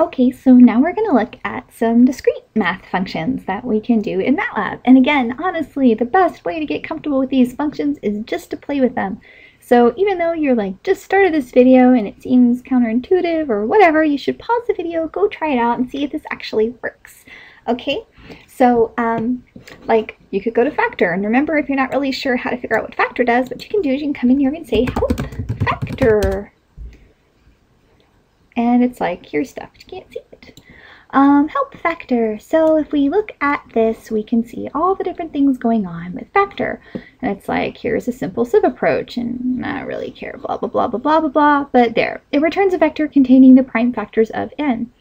Okay, so now we're going to look at some discrete math functions that we can do in MATLAB. And again, honestly, the best way to get comfortable with these functions is just to play with them. So even though you're like just started this video and it seems counterintuitive or whatever, you should pause the video, go try it out and see if this actually works. Okay, so um, like you could go to factor and remember if you're not really sure how to figure out what factor does, what you can do is you can come in here and say help factor and it's like, stuff, you can't see it. Um, help factor. So if we look at this, we can see all the different things going on with factor. And it's like, here's a simple sieve approach, and I don't really care, blah, blah, blah, blah, blah, blah, blah. But there, it returns a vector containing the prime factors of n.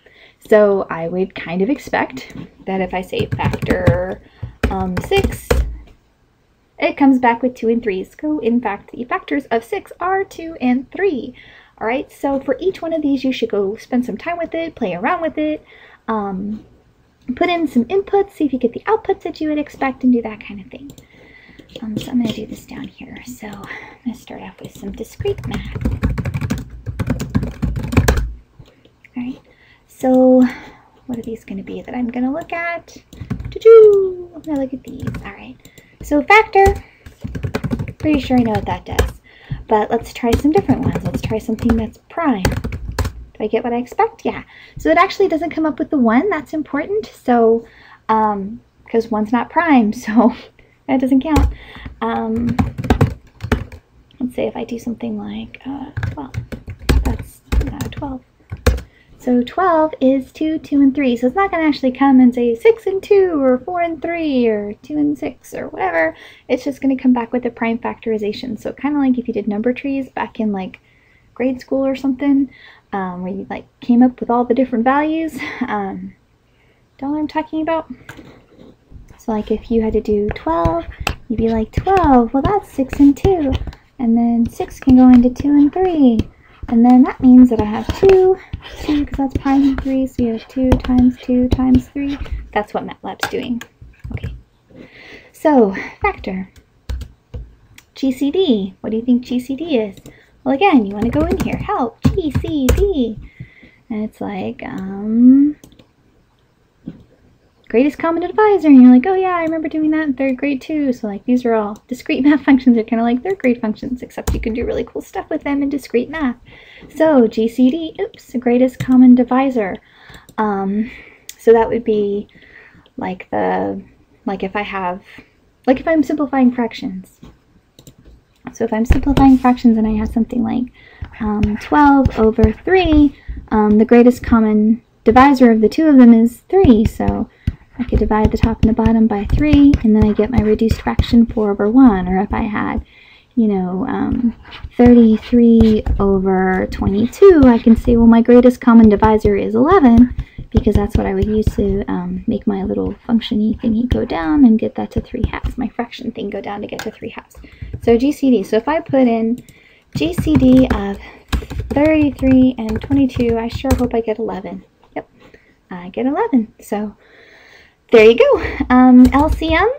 So I would kind of expect that if I say factor um, 6, it comes back with 2 and 3. So in fact, the factors of 6 are 2 and 3. All right, so for each one of these, you should go spend some time with it, play around with it, um, put in some inputs, see if you get the outputs that you would expect, and do that kind of thing. Um, so I'm going to do this down here. So I'm going to start off with some discrete math. All right, so what are these going to be that I'm going to look at? Doo-doo! I'm going to look at these. All right, so factor, pretty sure I know what that does. But let's try some different ones. Let's try something that's prime. Do I get what I expect? Yeah. So it actually doesn't come up with the 1. That's important. So, um, because 1's not prime, so that doesn't count. Um, let's say if I do something like uh, 12. That's uh, 12. So 12 is 2, 2, and 3. So it's not going to actually come and say 6 and 2 or 4 and 3 or 2 and 6 or whatever. It's just going to come back with the prime factorization. So kind of like if you did number trees back in like grade school or something um, where you like came up with all the different values. Um, don't know what I'm talking about? So like if you had to do 12, you'd be like 12, well that's 6 and 2. And then 6 can go into 2 and 3. And then that means that I have 2, 2 because that's prime 3, so you have 2 times 2 times 3. That's what MATLAB's doing. Okay. So, factor. GCD. What do you think GCD is? Well, again, you want to go in here. Help. GCD. And it's like, um, greatest common divisor. And you're like, oh yeah, I remember doing that in third grade too. So like these are all discrete math functions They're kind of like third grade functions, except you can do really cool stuff with them in discrete math. So GCD, oops, greatest common divisor. Um, so that would be like the, like if I have, like if I'm simplifying fractions. So if I'm simplifying fractions and I have something like um, 12 over 3, um, the greatest common divisor of the two of them is 3. So I could divide the top and the bottom by 3, and then I get my reduced fraction 4 over 1. Or if I had, you know, um, 33 over 22, I can say, well, my greatest common divisor is 11, because that's what I would use to um, make my little functiony thingy go down and get that to 3 halves. My fraction thing go down to get to 3 halves. So GCD. So if I put in GCD of 33 and 22, I sure hope I get 11. Yep, I get 11. So there you go. Um, LCM.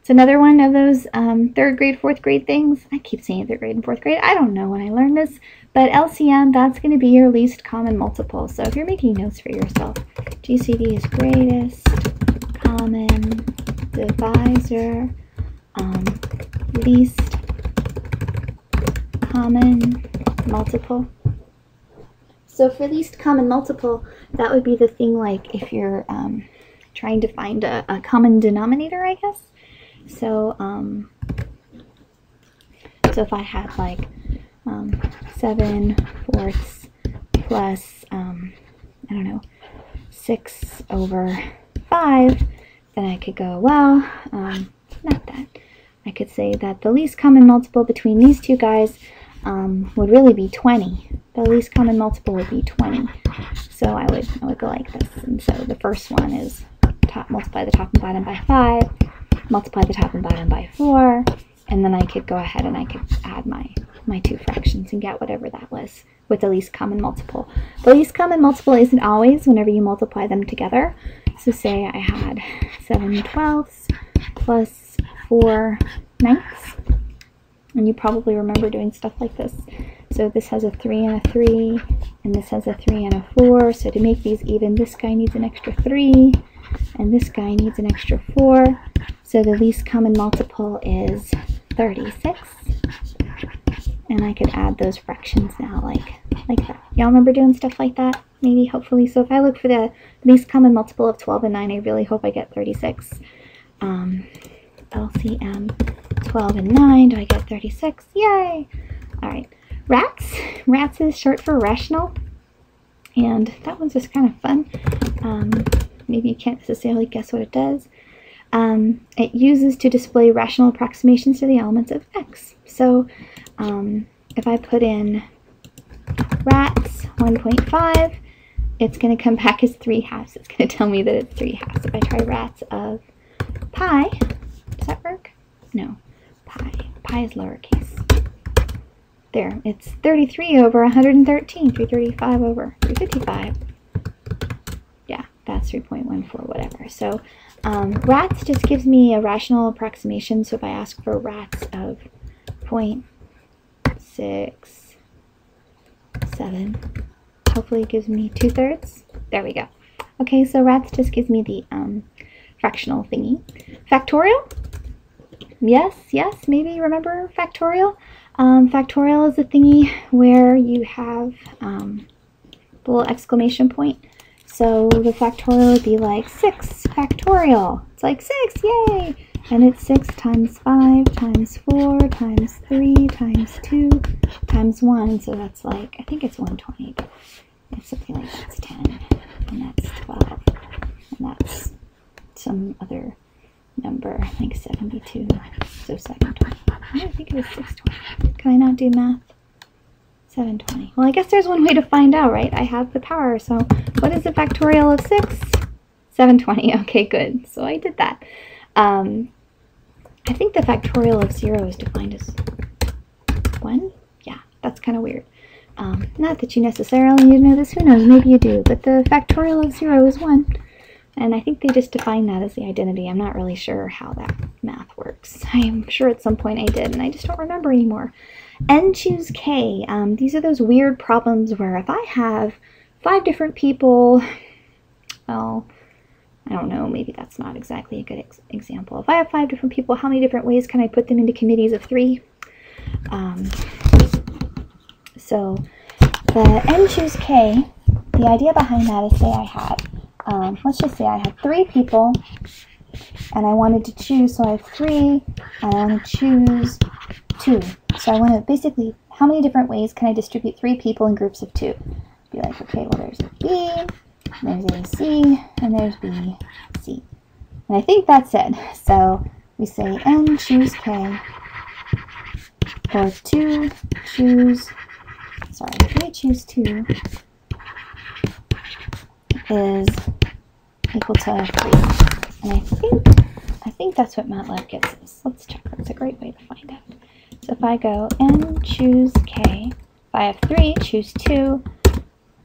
It's another one of those um, third grade, fourth grade things. I keep saying third grade and fourth grade. I don't know when I learned this. But LCM, that's going to be your least common multiple. So if you're making notes for yourself, GCD is greatest common divisor, um, least common multiple. So for least common multiple, that would be the thing like if you're um, trying to find a, a common denominator, I guess. So, um, so if I had like um, 7 fourths plus, um, I don't know, 6 over 5, then I could go, well, um, not that. I could say that the least common multiple between these two guys um, would really be 20. The least common multiple would be 20. So I would, I would go like this. And so the first one is top, multiply the top and bottom by 5, multiply the top and bottom by 4, and then I could go ahead and I could add my, my two fractions and get whatever that was with the least common multiple. The least common multiple isn't always whenever you multiply them together. So say I had 7 twelfths plus 4 ninths, and you probably remember doing stuff like this. So this has a 3 and a 3, and this has a 3 and a 4. So to make these even, this guy needs an extra 3, and this guy needs an extra 4. So the least common multiple is 36. And I could add those fractions now, like, like that. Y'all remember doing stuff like that? Maybe, hopefully. So if I look for the least common multiple of 12 and 9, I really hope I get 36. Um, LCM 12 and 9, do I get 36? Yay! Alright, rats. Rats is short for rational. And that one's just kind of fun. Um, maybe you can't necessarily guess what it does. Um, it uses to display rational approximations to the elements of x. So um, if I put in rats 1.5, it's going to come back as 3 halves. It's going to tell me that it's 3 halves. If I try rats of pi, does that work? No. Pi. Pi is lowercase. There, it's 33 over 113, 335 over 355. That's 3.14, whatever. So um, rats just gives me a rational approximation. So if I ask for rats of 0.67, hopefully it gives me two thirds. There we go. Okay, so rats just gives me the um, fractional thingy. Factorial? Yes, yes, maybe remember factorial? Um, factorial is a thingy where you have um, the little exclamation point. So the factorial would be like 6 factorial. It's like 6, yay! And it's 6 times 5 times 4 times 3 times 2 times 1. So that's like, I think it's 120, but it's something like that's 10, and that's 12, and that's some other number, like 72, so 720. I think it was 620. Can I not do math? 720. Well, I guess there's one way to find out, right? I have the power, so what is the factorial of 6? 720. Okay, good. So I did that. Um, I think the factorial of 0 is defined as 1? Yeah, that's kind of weird. Um, not that you necessarily need to know this, who knows, maybe you do, but the factorial of 0 is 1. And I think they just define that as the identity. I'm not really sure how that math works. I'm sure at some point I did, and I just don't remember anymore. N choose K. Um, these are those weird problems where if I have five different people, well, I don't know, maybe that's not exactly a good ex example. If I have five different people, how many different ways can I put them into committees of three? Um, so the N choose K, the idea behind that is say I had um, let's just say I have three people and I wanted to choose, so I have three, and I want to choose two. So I want to basically, how many different ways can I distribute three people in groups of two? Be like, okay, well, there's B, there's A, C, and there's B, C. And I think that's it. So we say N choose K, or 2 choose, sorry, 3 choose 2 is equal to 3. And I think, I think that's what MATLAB gives us. Let's check. That's a great way to find out. So if I go n choose k, if I have 3, choose 2,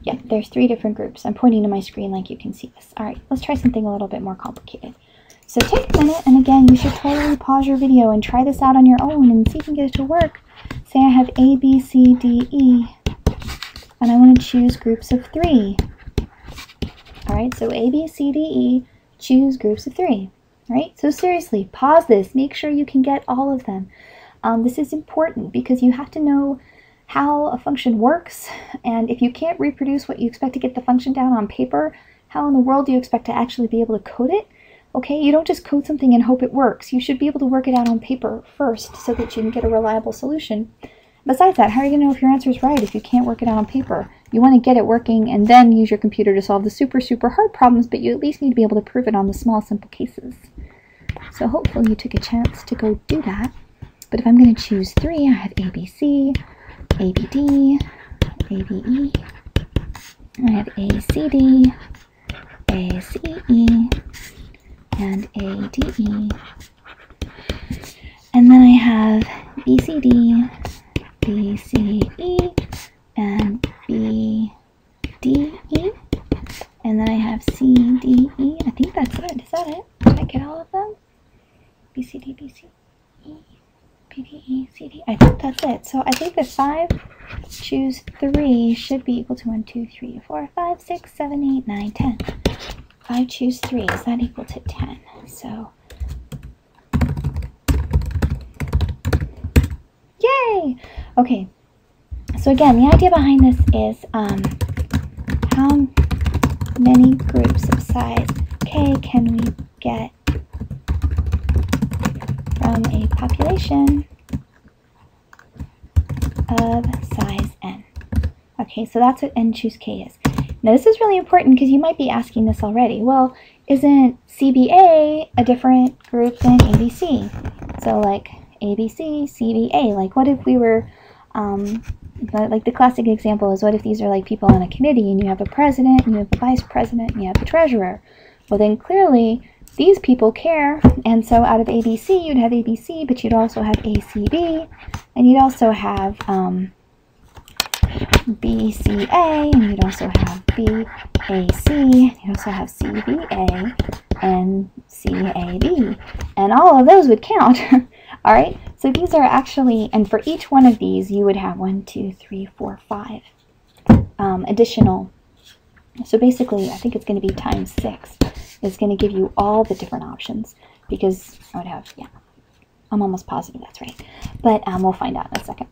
yeah, there's three different groups. I'm pointing to my screen like you can see this. All right, let's try something a little bit more complicated. So take a minute, and again, you should totally pause your video and try this out on your own and see if you can get it to work. Say I have A, B, C, D, E, and I want to choose groups of three. Right, so A, B, C, D, E, choose groups of three. right? so seriously, pause this. Make sure you can get all of them. Um, this is important because you have to know how a function works, and if you can't reproduce what you expect to get the function down on paper, how in the world do you expect to actually be able to code it? Okay, you don't just code something and hope it works. You should be able to work it out on paper first so that you can get a reliable solution. Besides that, how are you going to know if your answer is right if you can't work it out on paper? You want to get it working and then use your computer to solve the super, super hard problems, but you at least need to be able to prove it on the small, simple cases. So hopefully you took a chance to go do that. But if I'm going to choose three, I have ABC, ABD, ABE, I have ACD, ACE, and ADE. And then I have BCD, BCE and BDE. And then I have C D E. I think that's it. Is that it? Did I get all of them? BCD, BCE, B, D, E, C, D. I think that's it. So I think that 5 choose 3 should be equal to 1, 2, 3, 4, 5, 6, 7, 8, 9, 10. 5 choose 3. Is that equal to 10? So, yay! Okay. So again, the idea behind this is um, how many groups of size k can we get from a population of size n. Okay, so that's what n choose k is. Now this is really important because you might be asking this already. Well, isn't CBA a different group than ABC? So like ABC, CBA, like what if we were, um, like the classic example is what if these are like people on a committee and you have a president, and you have a vice president, and you have a treasurer. Well then clearly these people care, and so out of ABC you'd have ABC, but you'd also have ACB, and you'd also have um, BCA, and you'd also have BAC, you'd also have CBA, and CAB, and all of those would count. all right, so these are actually, and for each one of these, you would have one, two, three, four, five um, additional. So basically, I think it's going to be times six is going to give you all the different options because I would have, yeah, I'm almost positive that's right. But um, we'll find out in a second.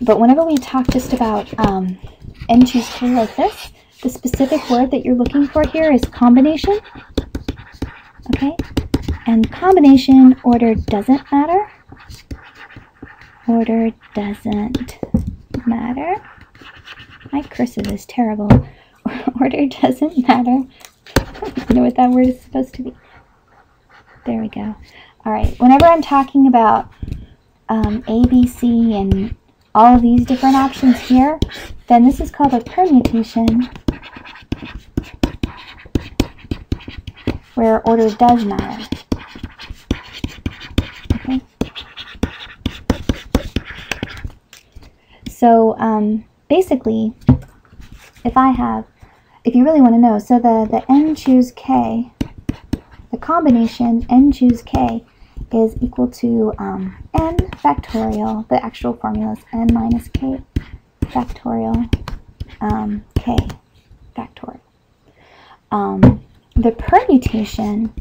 But whenever we talk just about um, n choose k like this, the specific word that you're looking for here is combination. Okay? And combination order doesn't matter. Order doesn't matter. My cursive is terrible. order doesn't matter you know what that word is supposed to be. There we go. All right, whenever I'm talking about um, ABC and all of these different options here, then this is called a permutation where order does matter. Okay. So um, basically, if I have if you really want to know, so the, the n choose k, the combination n choose k is equal to um, n factorial, the actual formula is n minus k factorial um, k factorial. Um, the permutation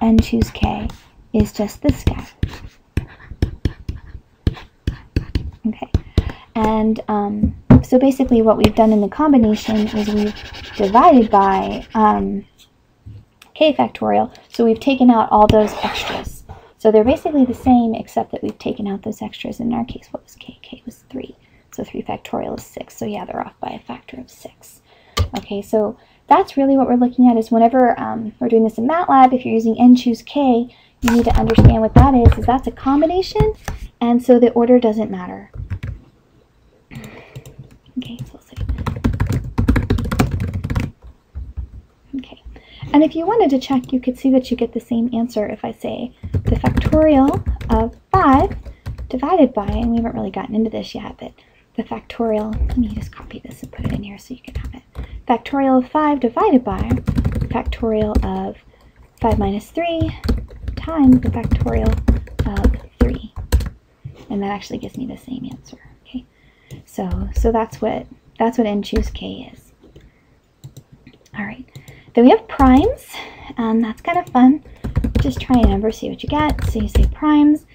n choose k is just this guy. Okay, and um, so basically what we've done in the combination is we've divided by um, k factorial, so we've taken out all those extras. So they're basically the same except that we've taken out those extras. In our case, what was k? k was 3. So 3 factorial is 6. So yeah, they're off by a factor of 6. Okay, so that's really what we're looking at is whenever um, we're doing this in MATLAB, if you're using n choose k, you need to understand what that is, is that's a combination, and so the order doesn't matter. Okay, so we'll see. Okay, and if you wanted to check, you could see that you get the same answer if I say the factorial of 5 divided by, and we haven't really gotten into this yet, but the factorial, let me just copy this and put it in here so you can have it. Factorial of 5 divided by factorial of 5 minus 3 times the factorial of 3. And that actually gives me the same answer. Okay, So, so that's what that's what n choose k is. All right. Then we have primes, and that's kind of fun. Just try a number, see what you get. So you say primes,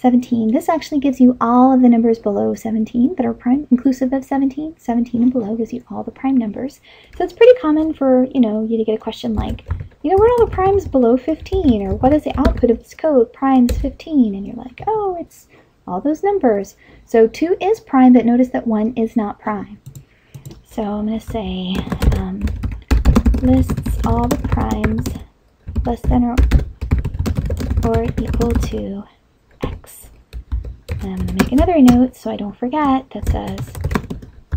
17. This actually gives you all of the numbers below 17 that are prime, inclusive of 17. 17 and below gives you all the prime numbers. So it's pretty common for, you know, you to get a question like, you know, what are all the primes below 15? Or what is the output of this code, primes 15? And you're like, oh, it's all those numbers. So 2 is prime, but notice that 1 is not prime. So I'm going to say um, lists all the primes less than or, or equal to x. And I'm going to make another note so I don't forget that says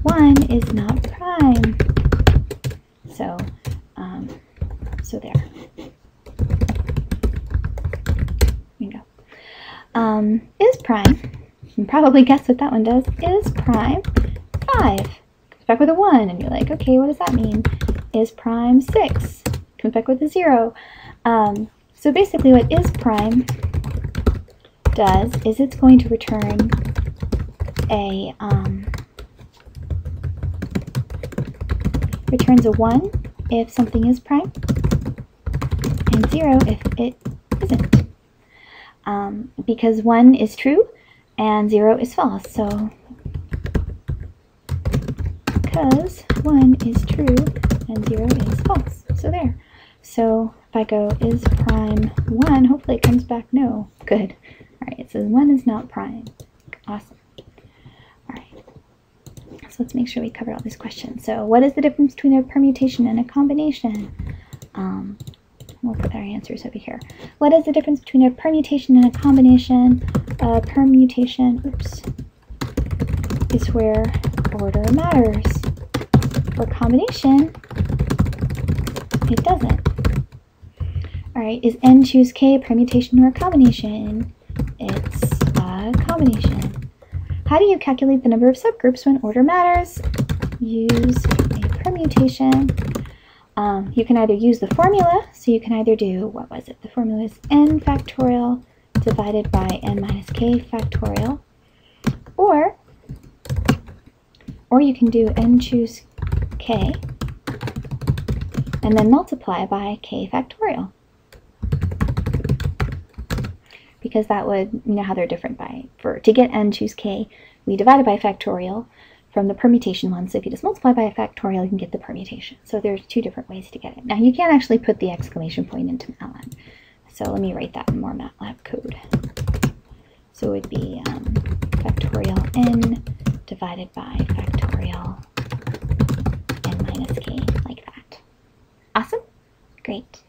1 is not prime. So, um, so there. There you go. Um, is prime you can probably guess what that one does, is prime 5. Comes back with a 1, and you're like, okay, what does that mean? Is prime 6. Comes back with a 0. Um, so basically what is prime does is it's going to return a um, returns a 1 if something is prime and 0 if it isn't. Um, because 1 is true and 0 is false. So because 1 is true and 0 is false. So there. So if I go is prime 1, hopefully it comes back no. Good. Alright, it says 1 is not prime. Awesome. Alright. So let's make sure we cover all these questions. So what is the difference between a permutation and a combination? Um, we'll put our answers over here. What is the difference between a permutation and a combination? A permutation, oops, is where order matters. For combination, it doesn't. Alright, is n choose k a permutation or a combination? It's a combination. How do you calculate the number of subgroups when order matters? Use a permutation. Um, you can either use the formula, so you can either do, what was it? The formula is n factorial divided by n minus k factorial, or, or you can do n choose k and then multiply by k factorial. Because that would, you know how they're different by, for to get n choose k, we divide it by factorial from the permutation one. So if you just multiply by a factorial, you can get the permutation. So there's two different ways to get it. Now you can't actually put the exclamation point into MATLAB. So let me write that in more MATLAB code. So it would be um, factorial n divided by factorial Awesome? Great.